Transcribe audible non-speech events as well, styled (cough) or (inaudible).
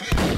you (laughs)